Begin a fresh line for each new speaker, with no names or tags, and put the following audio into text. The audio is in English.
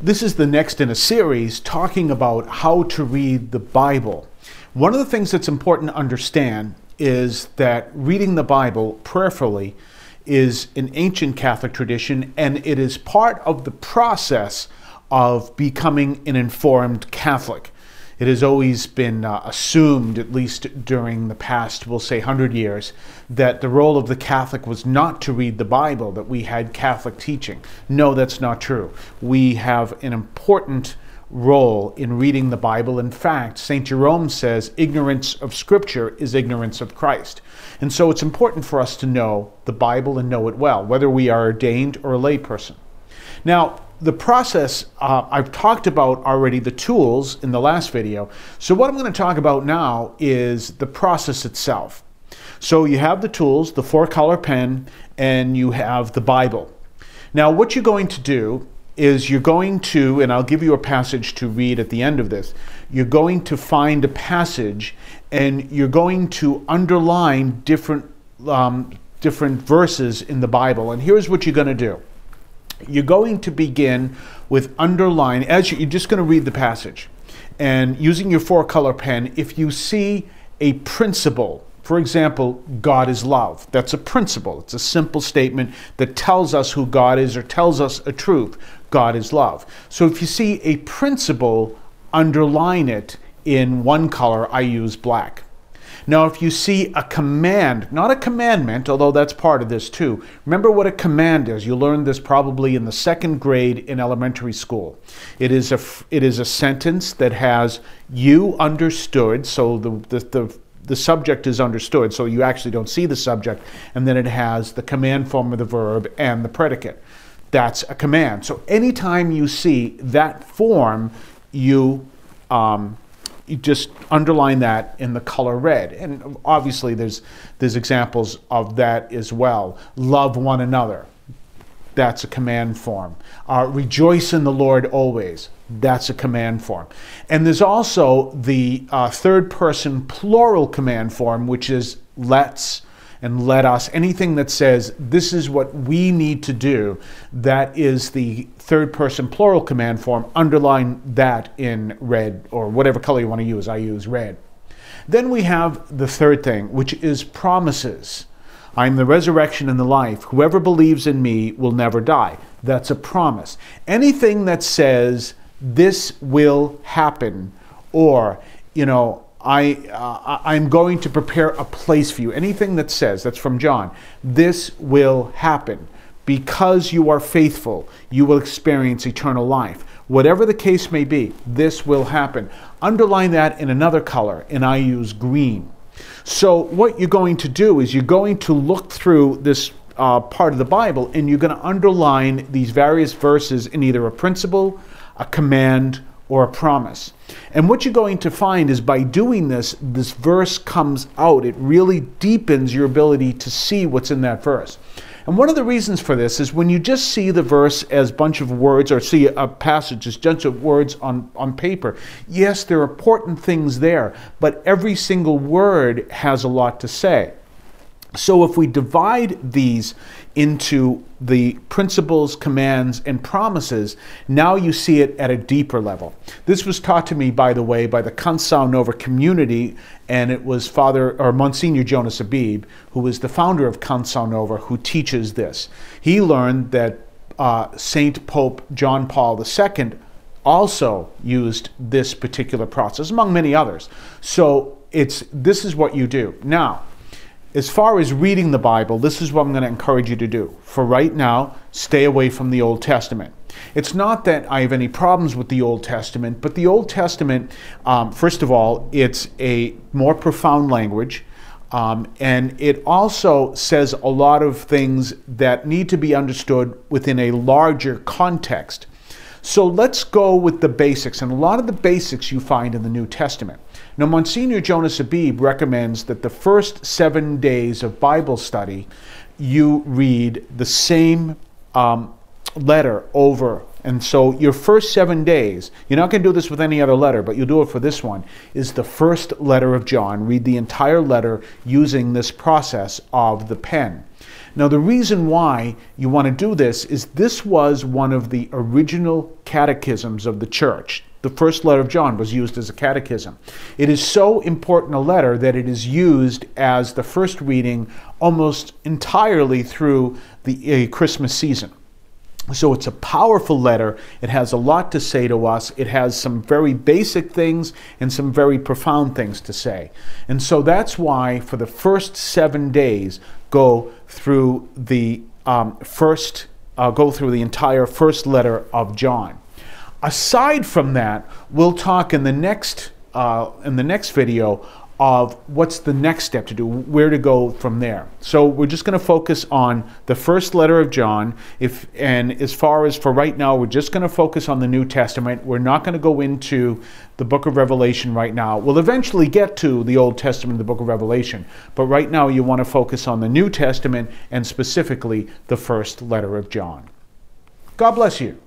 This is the next in a series talking about how to read the Bible. One of the things that's important to understand is that reading the Bible prayerfully is an ancient Catholic tradition and it is part of the process of becoming an informed Catholic. It has always been uh, assumed, at least during the past, we'll say, 100 years, that the role of the Catholic was not to read the Bible, that we had Catholic teaching. No, that's not true. We have an important role in reading the Bible. In fact, St. Jerome says ignorance of Scripture is ignorance of Christ. And so it's important for us to know the Bible and know it well, whether we are ordained or a layperson. Now, the process, uh, I've talked about already the tools in the last video. So what I'm going to talk about now is the process itself. So you have the tools, the four color pen, and you have the Bible. Now what you're going to do is you're going to, and I'll give you a passage to read at the end of this, you're going to find a passage and you're going to underline different, um, different verses in the Bible. And here's what you're going to do you're going to begin with underline as you, you're just going to read the passage. And using your four color pen if you see a principle for example god is love that's a principle. It's a simple statement that tells us who god is or tells us a truth. God is love. So if you see a principle underline it in one color i use black now, if you see a command, not a commandment, although that's part of this too, remember what a command is. You learned this probably in the second grade in elementary school. It is a, it is a sentence that has you understood, so the, the, the the subject is understood, so you actually don't see the subject, and then it has the command form of the verb and the predicate. That's a command. So anytime you see that form, you um, you just underline that in the color red. And obviously there's, there's examples of that as well. Love one another. That's a command form. Uh, rejoice in the Lord always. That's a command form. And there's also the uh, third person plural command form, which is let's and let us. Anything that says this is what we need to do, that is the third person plural command form. Underline that in red or whatever color you want to use. I use red. Then we have the third thing, which is promises. I am the resurrection and the life. Whoever believes in me will never die. That's a promise. Anything that says this will happen or, you know, I, uh, I'm going to prepare a place for you. Anything that says, that's from John, this will happen. Because you are faithful, you will experience eternal life. Whatever the case may be, this will happen. Underline that in another color, and I use green. So, what you're going to do is you're going to look through this uh, part of the Bible and you're going to underline these various verses in either a principle, a command, or a promise. And what you're going to find is by doing this, this verse comes out. It really deepens your ability to see what's in that verse. And one of the reasons for this is when you just see the verse as a bunch of words or see a passage as bunch of words on, on paper, yes, there are important things there, but every single word has a lot to say. So if we divide these into the principles, commands, and promises, now you see it at a deeper level. This was taught to me, by the way, by the Canção Nova community, and it was Father or Monsignor Jonas Abib, who is the founder of Canção Nova, who teaches this. He learned that uh, Saint Pope John Paul II also used this particular process, among many others. So it's this is what you do now as far as reading the Bible, this is what I'm going to encourage you to do. For right now, stay away from the Old Testament. It's not that I have any problems with the Old Testament, but the Old Testament, um, first of all, it's a more profound language. Um, and it also says a lot of things that need to be understood within a larger context. So let's go with the basics, and a lot of the basics you find in the New Testament. Now, Monsignor Jonas Abib recommends that the first seven days of Bible study, you read the same um, letter over. And so your first seven days, you're not going to do this with any other letter, but you'll do it for this one, is the first letter of John. Read the entire letter using this process of the pen. Now, the reason why you want to do this is this was one of the original catechisms of the church. The first letter of John was used as a catechism. It is so important a letter that it is used as the first reading almost entirely through the uh, Christmas season. So it's a powerful letter. It has a lot to say to us. It has some very basic things and some very profound things to say. And so that's why, for the first seven days, go through the um, first, uh, go through the entire first letter of John. Aside from that, we'll talk in the next uh, in the next video of what's the next step to do, where to go from there. So we're just going to focus on the first letter of John. If and as far as for right now, we're just going to focus on the New Testament. We're not going to go into the book of Revelation right now. We'll eventually get to the Old Testament, the book of Revelation, but right now you want to focus on the New Testament and specifically the first letter of John. God bless you.